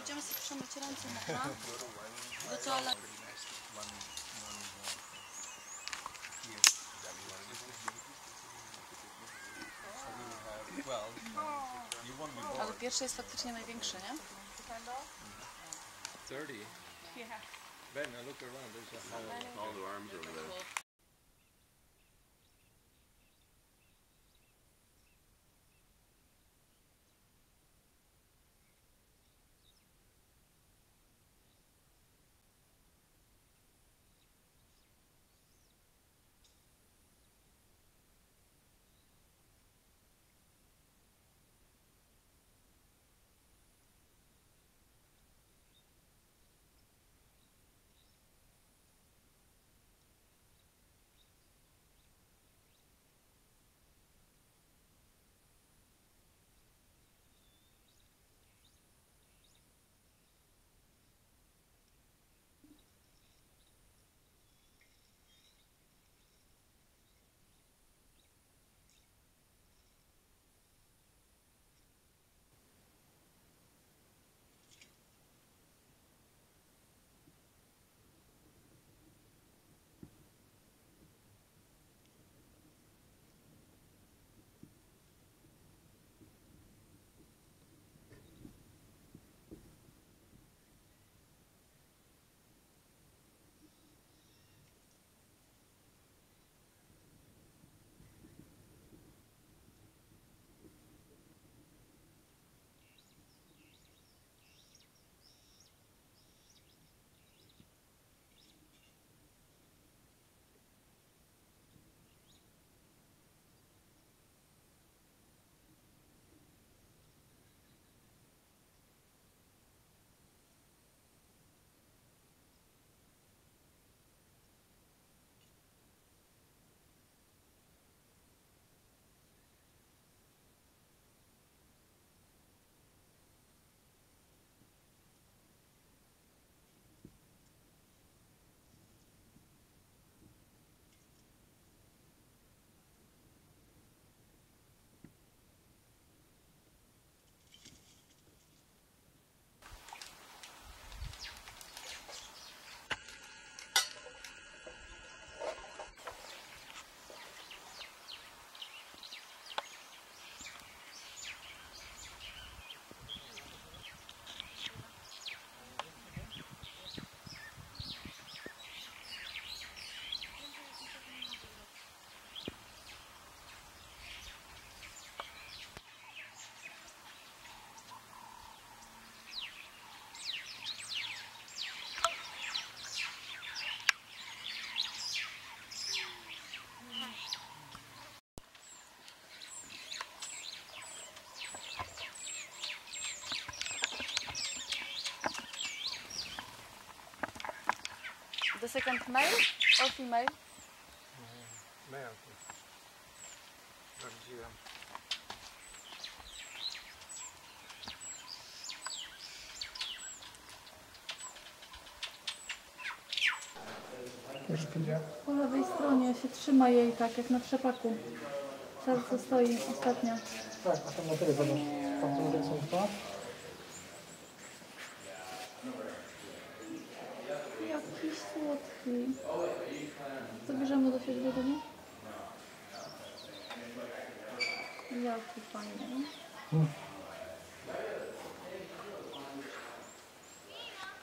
Co, Pójdziemy sobie przemyć ręce, można? Do toalety. Ale pierwszy jest faktycznie największy, nie? 30. Ben, I look around. There's a whole All the arms over there. The second male or female? male. Sprawdziłem. Po lewej stronie się trzyma jej tak, jak na trzepaku. Ta co stoi ostatnia. Tak, a tam na tyle zobacz. Tam są dwa. could be doing it. Yeah, I could find it. Hmm.